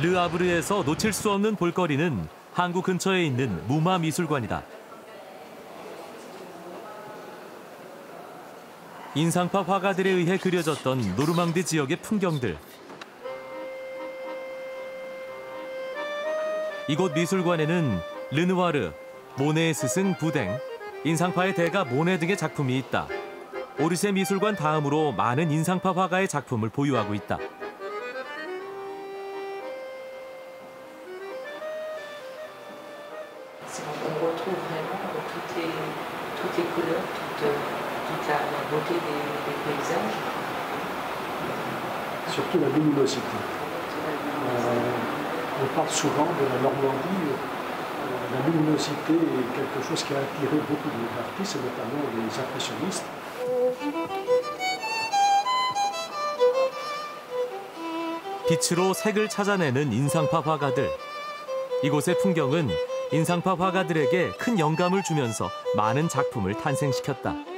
르아브르에서 놓칠 수 없는 볼거리는 항구 근처에 있는 무마 미술관이다. 인상파 화가들에 의해 그려졌던 노르망디 지역의 풍경들. 이곳 미술관에는 르누아르, 모네의 스승 부댕, 인상파의 대가 모네 등의 작품이 있다. 오르세 미술관 다음으로 많은 인상파 화가의 작품을 보유하고 있다. C'est- On retrouve vraiment toutes les, toutes les couleurs, toute, toute la, la beauté des, des paysages. surtout la luminosité. Euh, on parle souvent de la Normandie. euh, la luminosité est quelque chose qui a attiré beaucoup d'artistes, et notamment les impressionnistes. 빛으로 색을 찾아내는 인상파 화가들. 이곳의 풍경은 인상파 화가들에게 큰 영감을 주면서 많은 작품을 탄생시켰다.